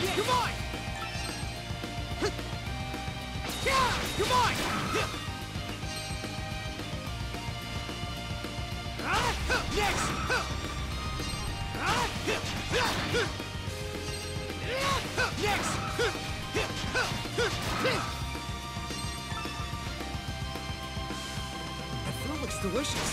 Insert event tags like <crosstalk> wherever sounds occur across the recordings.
You're mine! You're mine! Next! Next! That fruit looks delicious.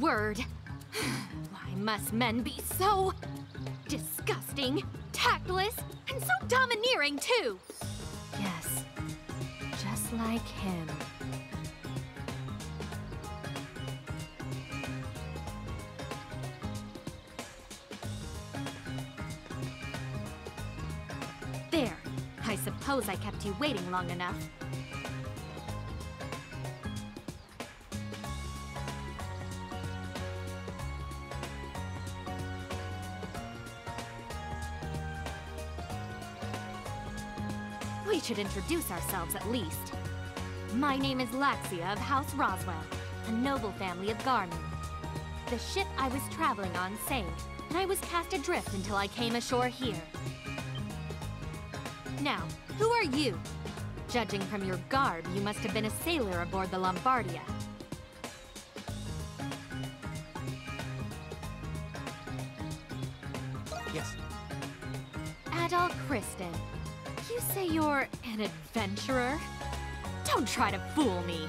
Word. <sighs> Why must men be so disgusting, tactless, and so domineering, too? Yes, just like him. There. I suppose I kept you waiting long enough. Should introduce ourselves at least. My name is Laxia of House Rostock, a noble family of Garmin. The ship I was traveling on sank, and I was cast adrift until I came ashore here. Now, who are you? Judging from your garb, you must have been a sailor aboard the Lombardia. Yes. Adol Christin, you say you're an adventurer? Don't try to fool me.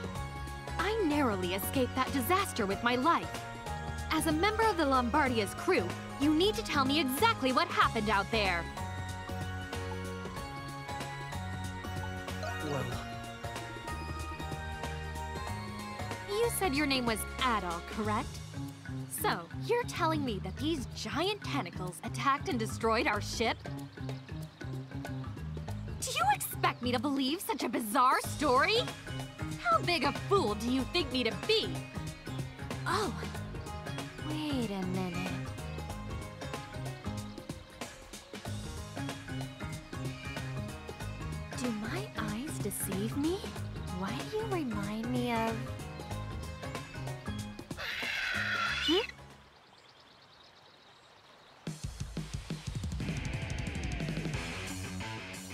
I narrowly escaped that disaster with my life. As a member of the Lombardia's crew, you need to tell me exactly what happened out there. Well, You said your name was Adol, correct? So, you're telling me that these giant tentacles attacked and destroyed our ship? Expect me to believe such a bizarre story? How big a fool do you think me to be? Oh, wait a minute. Do my eyes deceive me? Why do you remind me of... Hmm?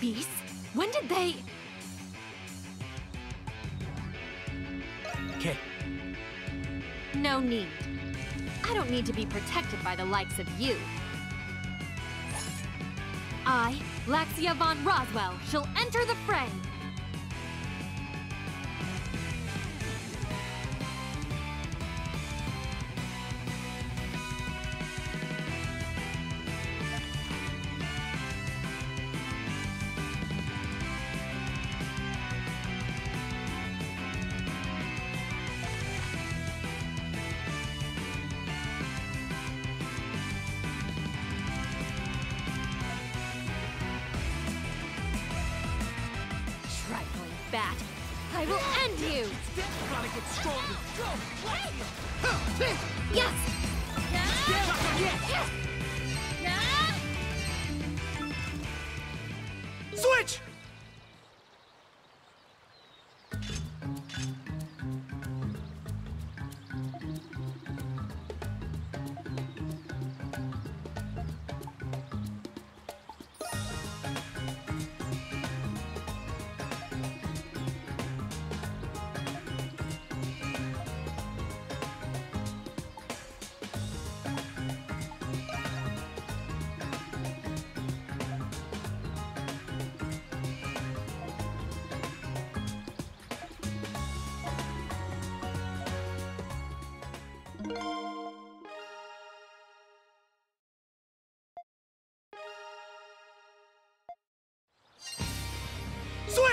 Beasts? They... okay. No need. I don't need to be protected by the likes of you. I, Laxia von Rostock, shall enter the fray. Stronger. Go! Yes!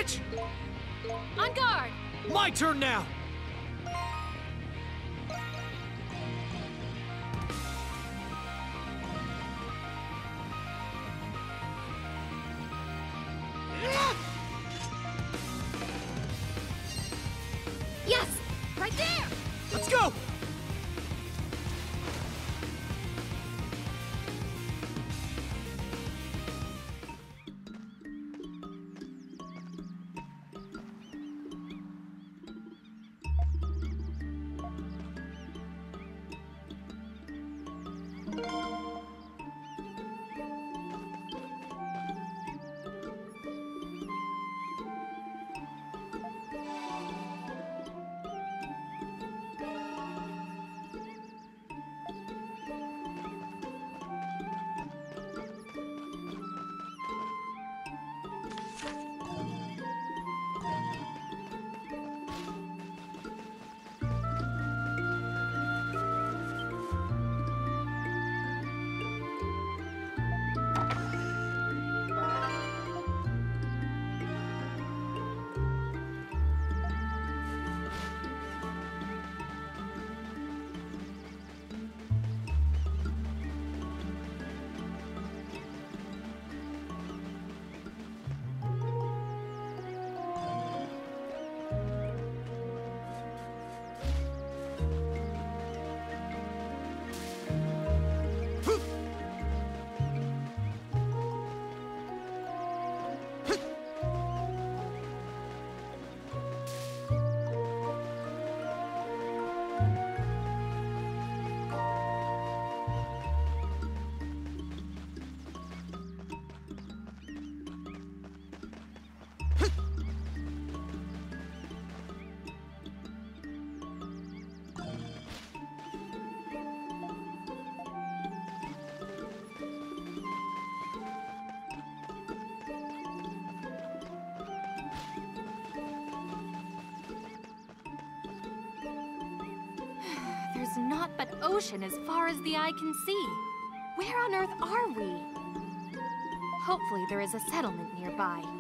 Switch! On guard! My turn now! Ocean as far as the eye can see. Where on earth are we? Hopefully there is a settlement nearby.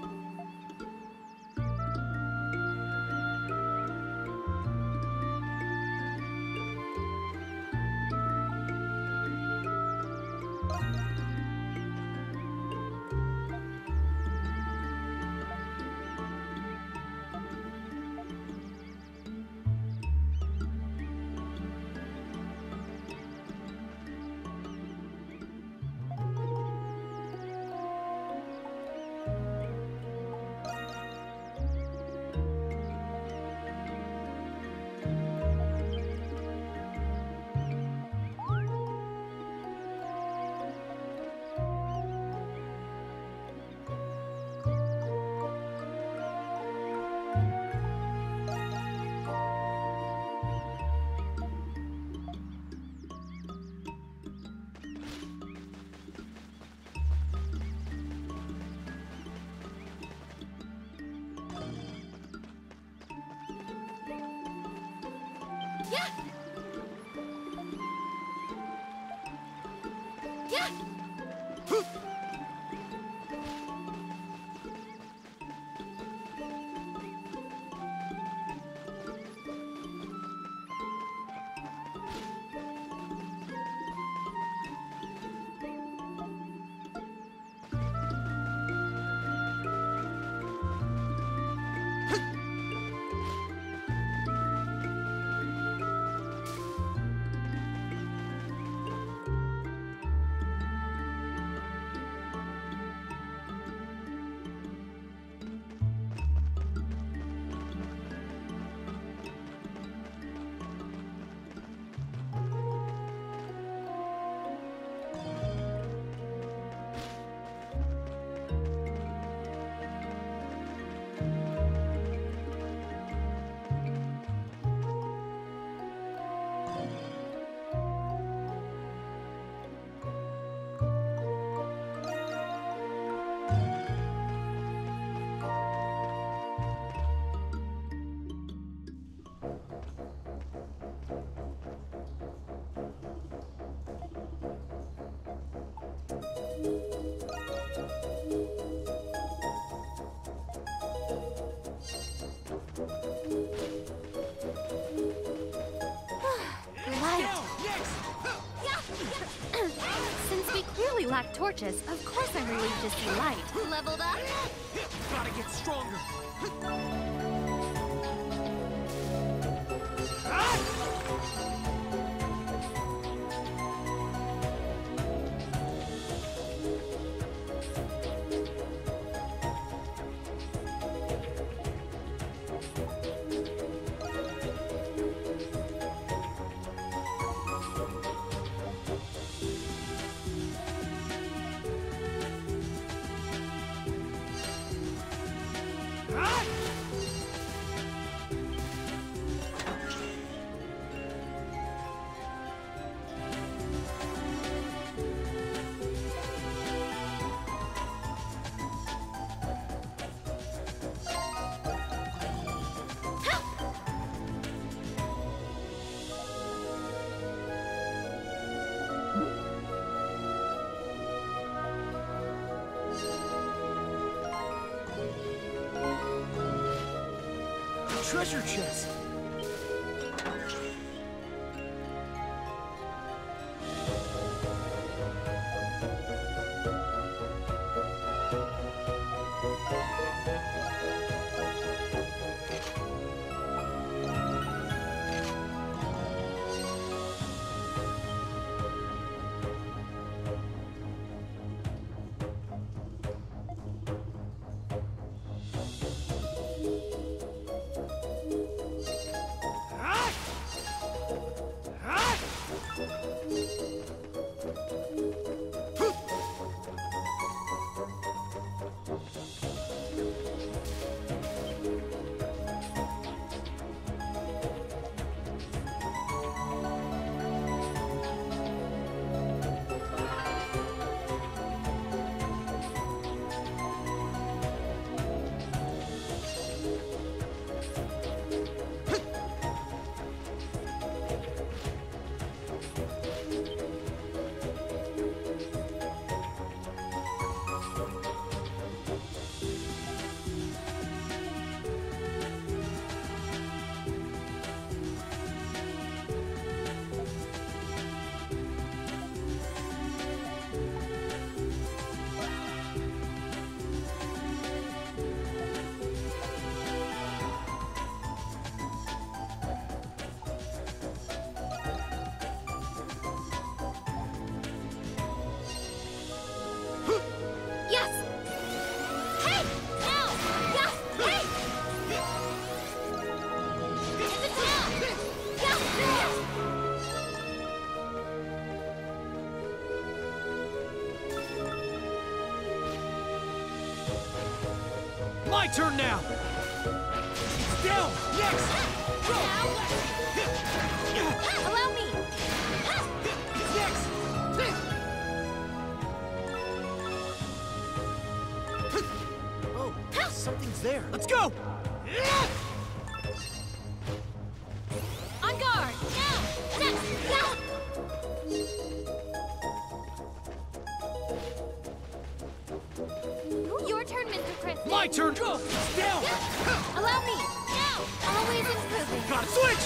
Torches, of course I'm relieved to see light. Leveled up? Gotta get stronger. Ah! Treasure chest. Turn now. Down. Next. Go. Allow me! Next. Oh, something's there. Let's go. My turn. Go. Down. Allow me! Now! Always improving. Gotta switch.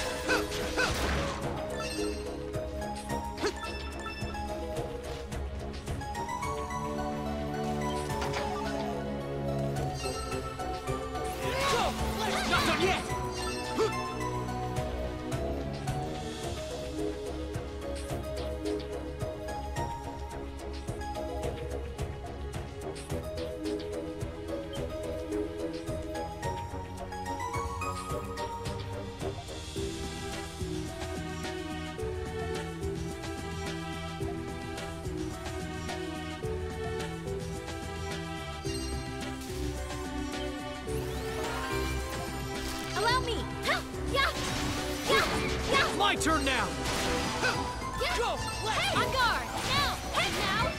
Go. Hey! On guard! Now! Hey! Now!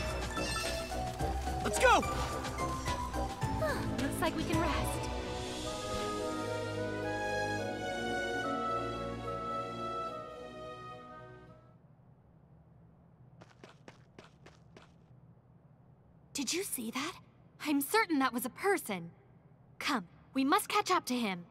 Let's go. Looks like we can rest. Did you see that? I'm certain that was a person. Come, we must catch up to him.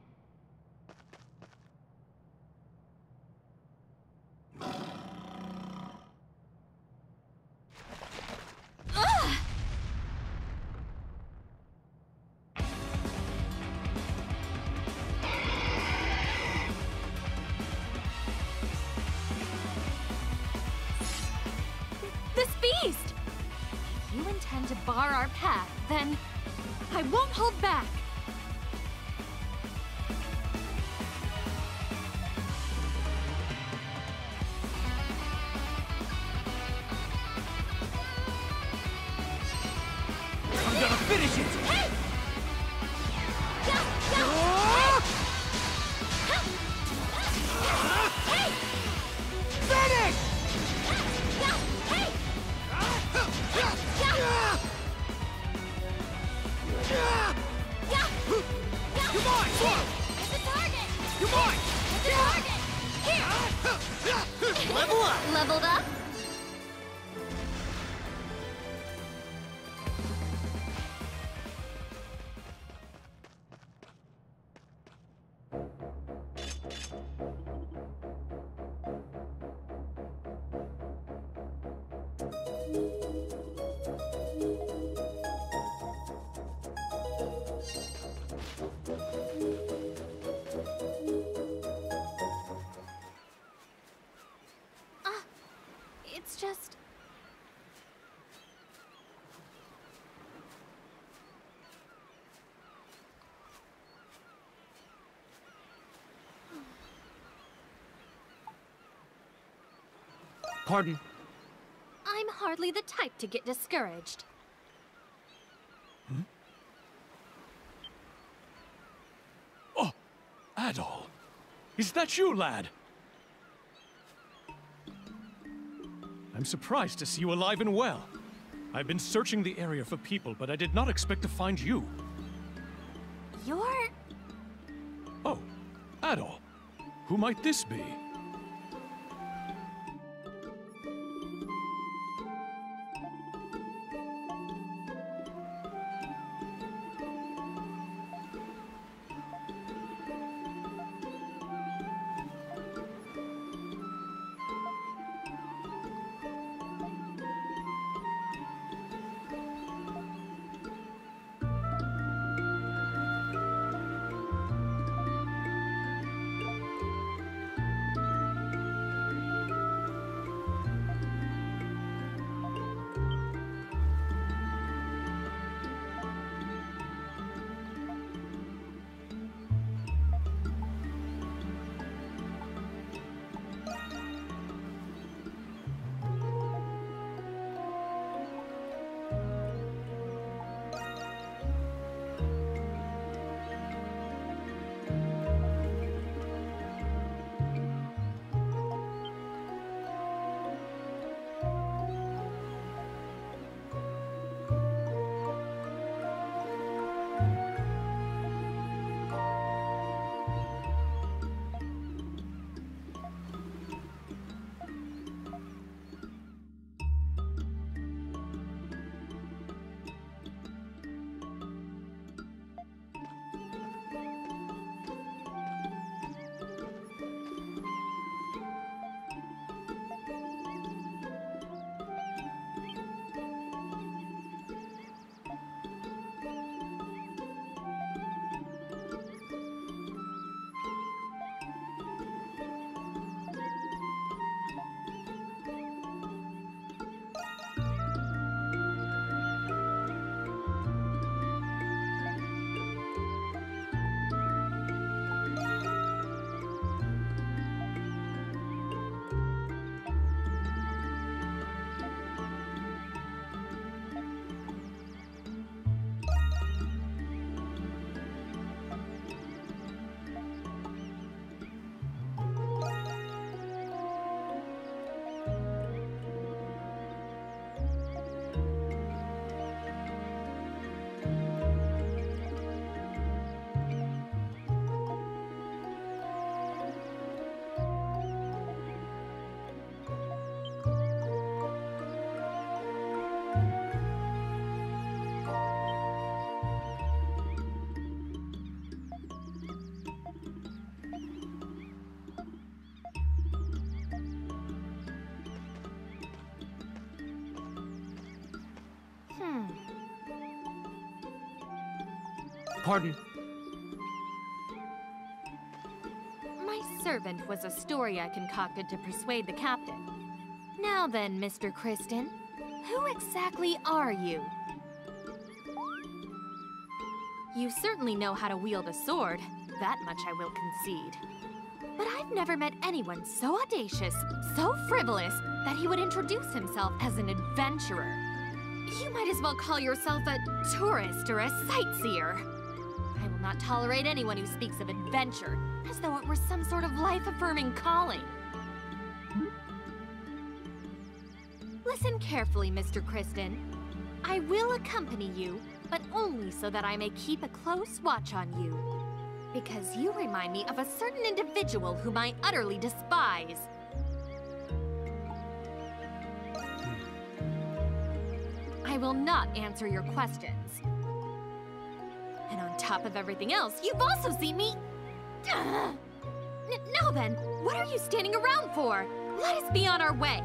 Finish it! Hey! Pardon? I'm hardly the type to get discouraged. Hmm? Oh, Adol. Is that you, lad? I'm surprised to see you alive and well. I've been searching the area for people, but I did not expect to find you. You're. Oh, Adol. Who might this be? Pardon? My servant was a story I concocted to persuade the captain. Now then, Mr. Christin, who exactly are you? You certainly know how to wield a sword. That much I will concede. But I've never met anyone so audacious, so frivolous, that he would introduce himself as an adventurer. You might as well call yourself a tourist or a sightseer. Not tolerate anyone who speaks of adventure as though it were some sort of life-affirming calling. Listen carefully, Mr. Christin. I will accompany you, but only so that I may keep a close watch on you. Because you remind me of a certain individual whom I utterly despise. I will not answer your questions. On top of everything else, you've also seen me... Now then, what are you standing around for? Let us be on our way.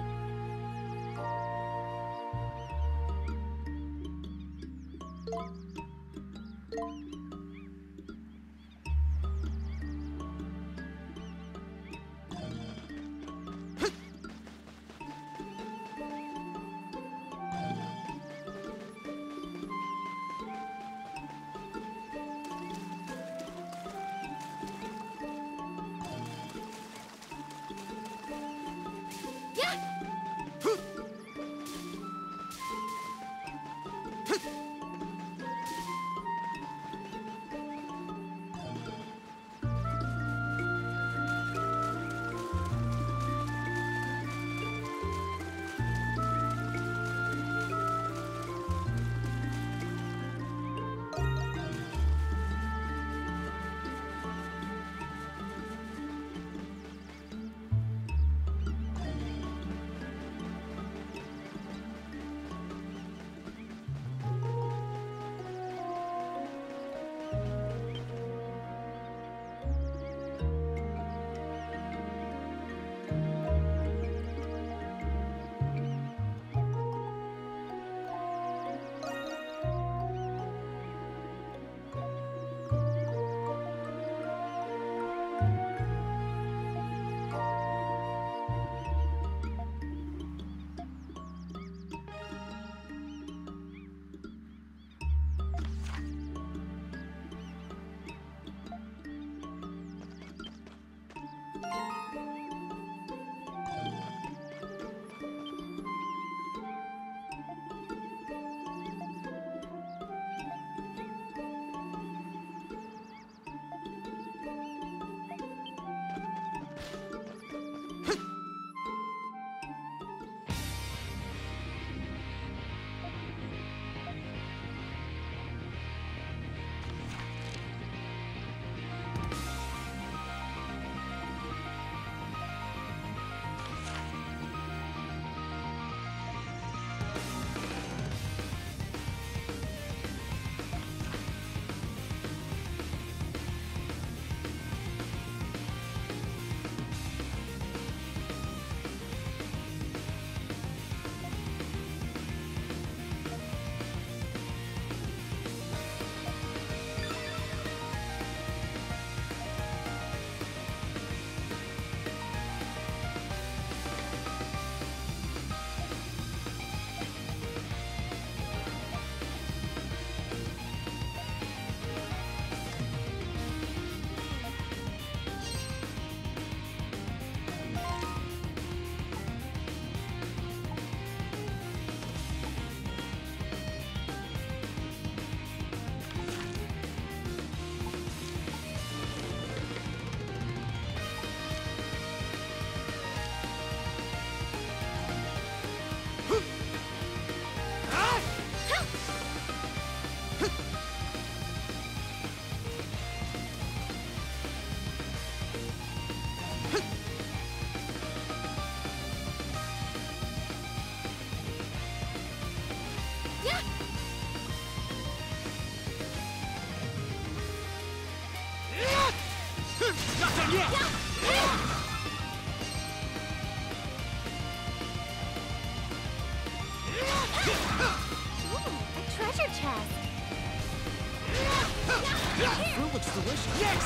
Fruit looks delicious. Yes!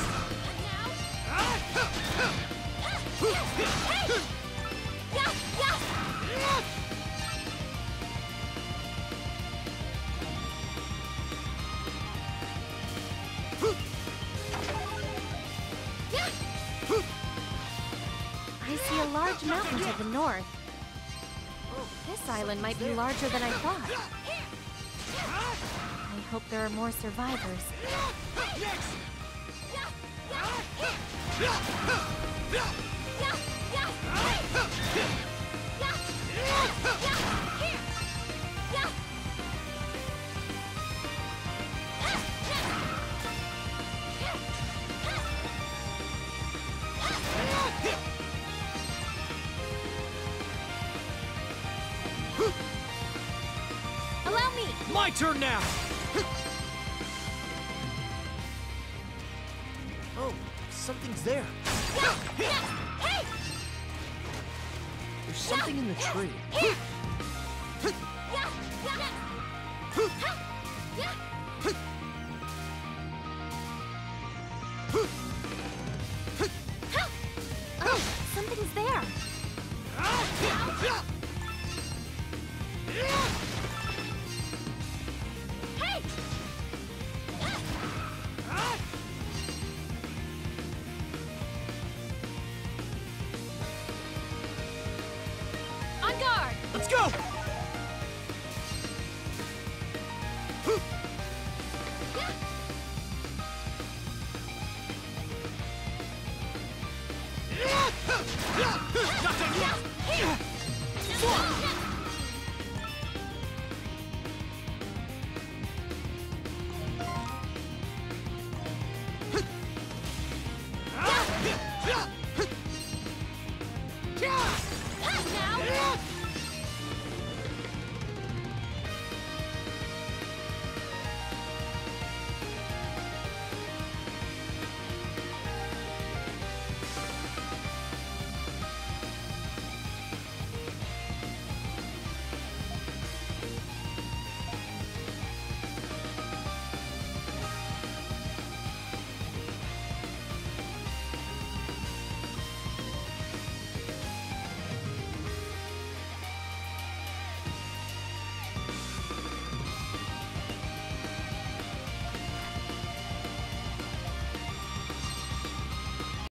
I see a large mountain to the north. This island might be larger than I thought. I hope there are more survivors. My turn now! <laughs> Something's there. There's something in the tree. Nothing left! Here!